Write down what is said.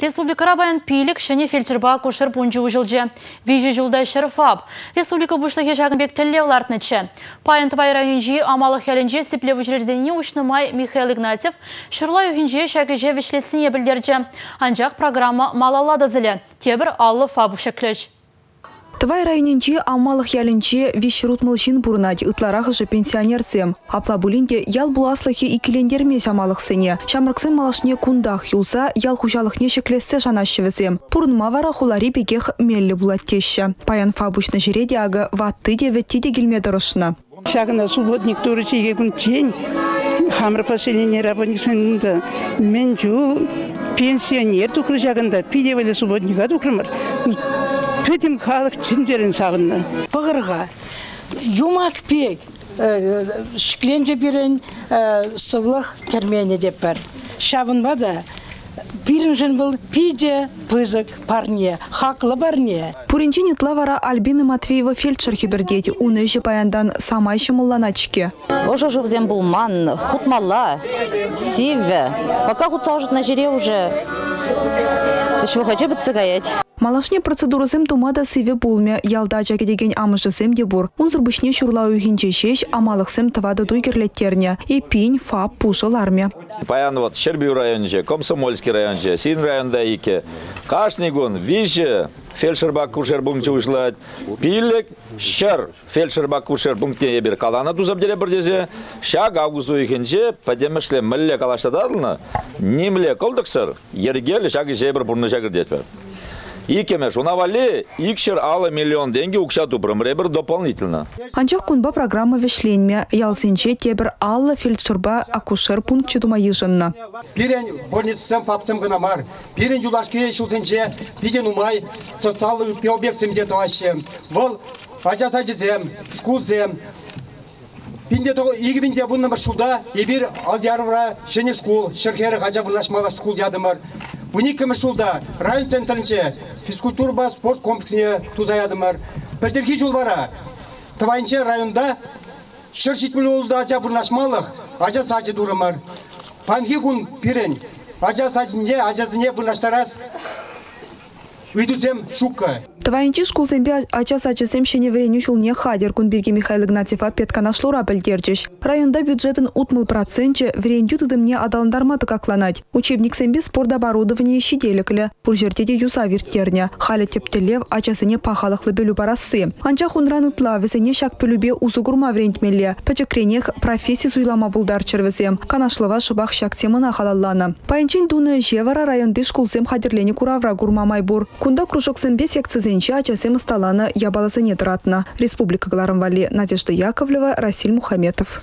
Республикара баян пилік шыне фельдшерба кушыр пунжы ұжылжы. Вижі жылда шырфаб. Республика бұшлығы жағынбек тілі олартнычы. Паян твай районжи амалы хәлінже сіпле ұжырзеніне ұшнымай Михаил Игнатьев шырлай үйінже шәкіже вішлесіне білдерді. Анжақ программа малалады зілі. Тебір аллы фабу шәкліч. Тывай районенче аммалық ялінче вишрутмыл жин бурнать ытларах же пенсионерсем. Апла булинде ял буласлыхи икилендерме самалық сыне. Шамрыксым малашне кундах юлса ял хужалықне шеклессе жанашшывызем. Пурнма вара хулари бегех мелли булаттеща. Паян фабушны жиреде ага ватты де ветти де келме дұрышына. Шагына субботник турычы егун чень. Хамыр поселение работниксында мен жу пенсионер тукры жагында пидевеле субботника тукрымыр. Петим халық чіндерін сағынды. Пығырға, юмақ пек, шікленже берін сывлық кермені деп бар. Шабынба да, біріншін бұл пиде пызык парне, хақлы барне. Пуринчен итлавара Альбина Матвеева фельдшер хибердети уны же паяндан самай шымылланачке. Ожа живзем булман, хутмала, сиве. Пока хутсажет на жире уже. Бы цыгаять. Малашне процедурызым тумада сыве булме ялда жаке деген амыжызым де бур. Унзыр бішне шурлау үйінче шеш амалықсым тывады дуйгерлеттерне. И пинь, фап, пушыл армия. Паян вот Щербию районже, Комсомольский районже, Син районда ике. Каждый гон, виже, фельдшербак кушер бунче ушлать. Пилек, щер, фельдшербак кушер бункте ебер калана тузап деле бірдезе. Шаг август уйхенже, падемешле мілле калаштададылна. Нимле колдықсыр, ергелі шаг жебір бұрны жагыр детпер. Икеме шунавали икшер ала миллион деньги укшату промребер дополнительно. Анчах кунба программа вешленме ялсенче тебір алла фельдшерба акушер пункт чедума ежынна. Пирен больницам папсам гына мар. Пирен жулашке шулсенче пиден умай социаллы объектсем де тоащем. Вол сажызем, шкулзем. Пинде то иги бинде бунна бар шулда ебир алдярымра шене шкул, шеркері ажа бунашмала шкул ядымар. Уникамы шулда район центрінче физкультура спорт комплексіне тузаядымар. Пәтерки жол бара. Тывайынче районда шыршитміл олда ажа бұрнашмалық, ажа сачы дұрымар. Панхи күн пирен, ажа сачынже, ажазыне бұрнаштарас, үйдізем шукка. Твайынчи шкулзембе ача сачысем шене вереню шулне хадер кунбирге Михаил Игнатьева петкана шлура білдерчеш. Районда бюджетін утмыл процентче вереню тыдымне адалындарматы какланать. Учебник сембе спорт оборудование щеделіклі. Пуржертеде юса виртерня. Халя тептелев ачасыне пахалықлы бөлі барасы. Анча хунран ытла весене шак пөлюбе узу гурма верентмелле. Пачекренех профессия суйлама булдар червесем. Канашлыва шыбақ шак темына халалланы. Пайынчен дуны жевара районды шкулсем хадерлене куравра гурма майбур. Кунда кружок сембе секцизен Шинча Часем Сталана Ябаласанет Ратна. Республика Гларамвали Надежда Яковлева, Расиль Мухаметов.